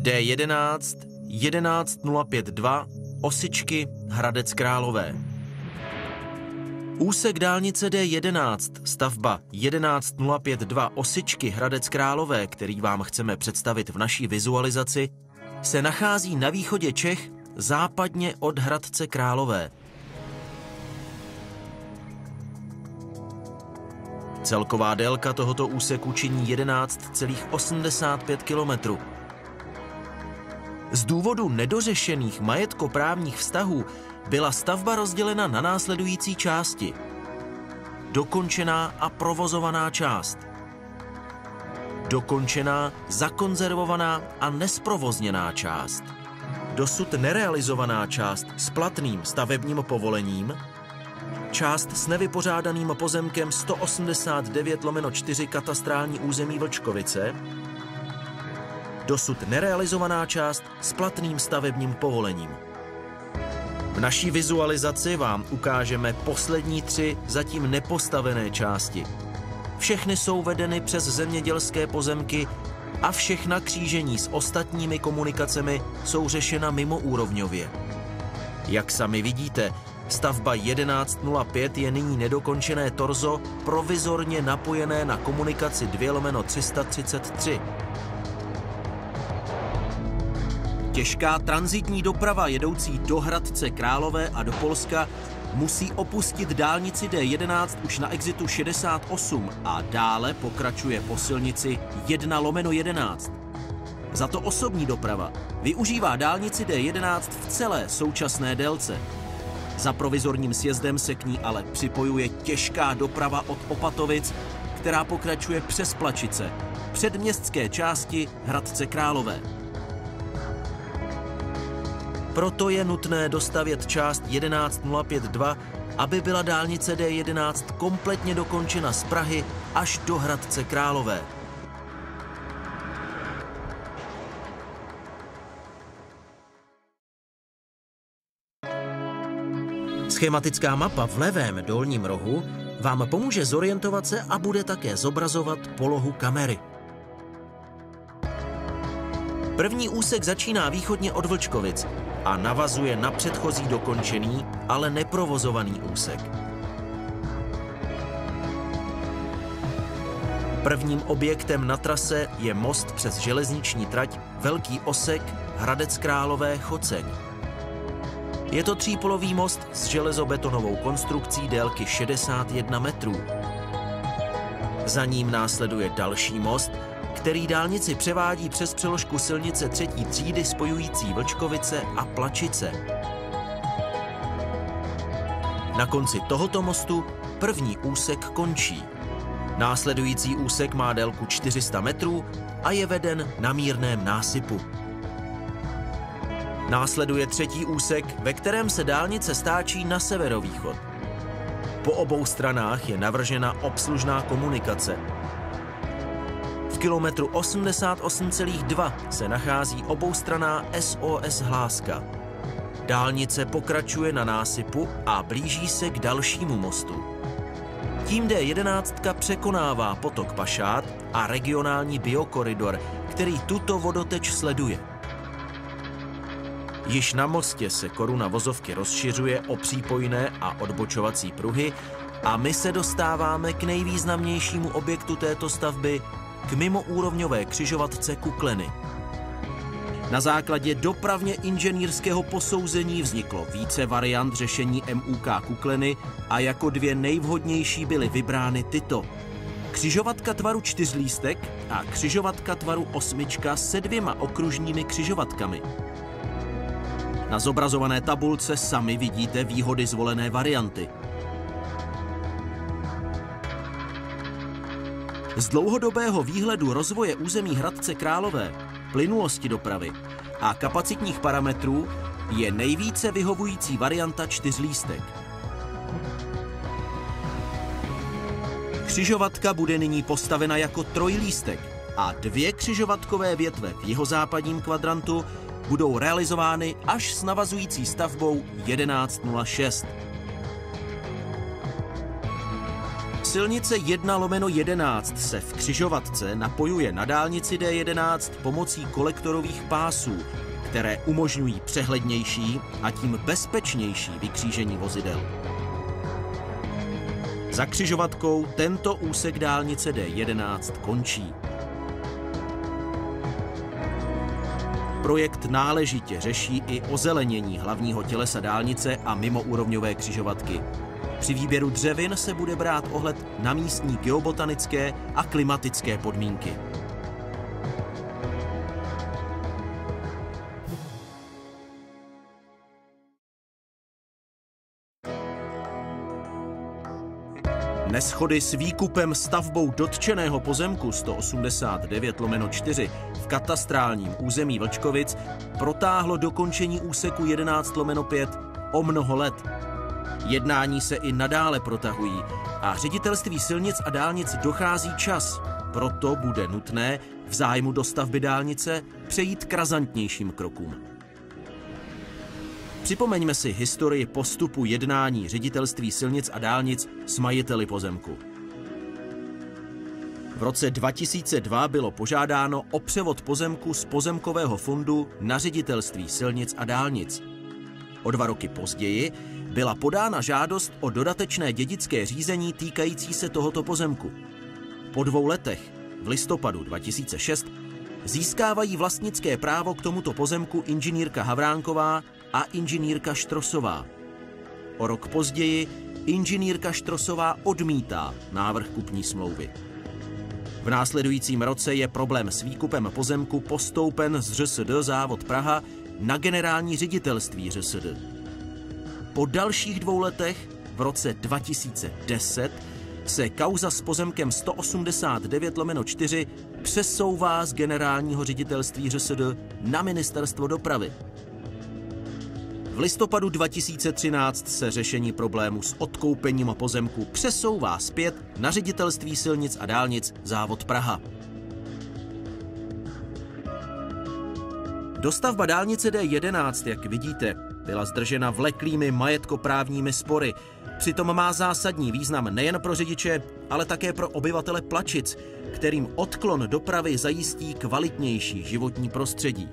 D11 11052 Osičky Hradec Králové. Úsek dálnice D11, stavba 11052 Osičky Hradec Králové, který vám chceme představit v naší vizualizaci, se nachází na východě Čech západně od Hradce Králové. Celková délka tohoto úseku činí 11,85 km. Z důvodu nedořešených majetkoprávních vztahů byla stavba rozdělena na následující části. Dokončená a provozovaná část. Dokončená, zakonzervovaná a nesprovozněná část. Dosud nerealizovaná část s platným stavebním povolením část s nevypořádaným pozemkem 189 lomeno 4 katastrální území Vlčkovice, dosud nerealizovaná část s platným stavebním povolením. V naší vizualizaci vám ukážeme poslední tři zatím nepostavené části. Všechny jsou vedeny přes zemědělské pozemky a všechna křížení s ostatními komunikacemi jsou řešena mimo úrovňově. Jak sami vidíte, Stavba 1105 je nyní nedokončené torzo provizorně napojené na komunikaci 2 lomeno 333. Těžká transitní doprava jedoucí do Hradce Králové a do Polska musí opustit dálnici D11 už na exitu 68 a dále pokračuje po silnici 1 lomeno 11. Za to osobní doprava využívá dálnici D11 v celé současné délce. Za provizorním sjezdem se k ní ale připojuje těžká doprava od Opatovic, která pokračuje přes Plačice, předměstské části Hradce Králové. Proto je nutné dostavět část 11052, aby byla dálnice D11 kompletně dokončena z Prahy až do Hradce Králové. Schematická mapa v levém dolním rohu vám pomůže zorientovat se a bude také zobrazovat polohu kamery. První úsek začíná východně od Vlčkovic a navazuje na předchozí dokončený, ale neprovozovaný úsek. Prvním objektem na trase je most přes železniční trať Velký Osek Hradec Králové Choceň. Je to třípolový most s železobetonovou konstrukcí délky 61 metrů. Za ním následuje další most, který dálnici převádí přes přeložku silnice třetí třídy spojující Vlčkovice a Plačice. Na konci tohoto mostu první úsek končí. Následující úsek má délku 400 metrů a je veden na mírném násypu. Následuje třetí úsek, ve kterém se dálnice stáčí na severovýchod. Po obou stranách je navržena obslužná komunikace. Kilometru 88,2 se nachází oboustraná SOS hláska. Dálnice pokračuje na násypu a blíží se k dalšímu mostu. Tím D11 překonává potok Pašát a regionální biokoridor, který tuto vodoteč sleduje. Již na mostě se koruna vozovky rozšiřuje o přípojné a odbočovací pruhy a my se dostáváme k nejvýznamnějšímu objektu této stavby, k mimoúrovňové křižovatce Kukleny. Na základě dopravně inženýrského posouzení vzniklo více variant řešení MUK Kukleny a jako dvě nejvhodnější byly vybrány tyto. Křižovatka tvaru čtyřlístek a křižovatka tvaru osmička se dvěma okružními křižovatkami. Na zobrazované tabulce sami vidíte výhody zvolené varianty. Z dlouhodobého výhledu rozvoje území Hradce Králové, plynulosti dopravy a kapacitních parametrů je nejvíce vyhovující varianta čtyřlístek. Křižovatka bude nyní postavena jako trojlístek a dvě křižovatkové větve v jihozápadním kvadrantu budou realizovány až s navazující stavbou 1106. silnice 1 lomeno 11 se v křižovatce napojuje na dálnici D11 pomocí kolektorových pásů, které umožňují přehlednější a tím bezpečnější vykřížení vozidel. Za křižovatkou tento úsek dálnice D11 končí. Projekt náležitě řeší i ozelenění hlavního tělesa dálnice a mimoúrovňové křižovatky. Při výběru dřevin se bude brát ohled na místní geobotanické a klimatické podmínky. Neschody s výkupem stavbou dotčeného pozemku 189 lomeno 4 v katastrálním území Vlčkovic protáhlo dokončení úseku 11 lomeno 5 o mnoho let. Jednání se i nadále protahují a ředitelství silnic a dálnic dochází čas. Proto bude nutné v zájmu dostavby dálnice přejít k razantnějším krokům. Připomeňme si historii postupu jednání ředitelství silnic a dálnic s majiteli pozemku. V roce 2002 bylo požádáno o převod pozemku z pozemkového fondu na ředitelství silnic a dálnic. O dva roky později byla podána žádost o dodatečné dědické řízení týkající se tohoto pozemku. Po dvou letech, v listopadu 2006, získávají vlastnické právo k tomuto pozemku inženýrka Havránková a inženýrka Štrosová. O rok později inženýrka Štrosová odmítá návrh kupní smlouvy. V následujícím roce je problém s výkupem pozemku postoupen z ŘSD Závod Praha na generální ředitelství ŘSD. Po dalších dvou letech, v roce 2010, se kauza s pozemkem 189 lomeno 4 přesouvá z generálního ředitelství ŘSD na ministerstvo dopravy. V listopadu 2013 se řešení problému s odkoupením pozemku přesouvá zpět na ředitelství silnic a dálnic Závod Praha. Dostavba dálnice D11, jak vidíte, byla zdržena vleklými majetkoprávními spory. Přitom má zásadní význam nejen pro řidiče, ale také pro obyvatele Plačic, kterým odklon dopravy zajistí kvalitnější životní prostředí.